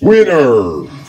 Winner!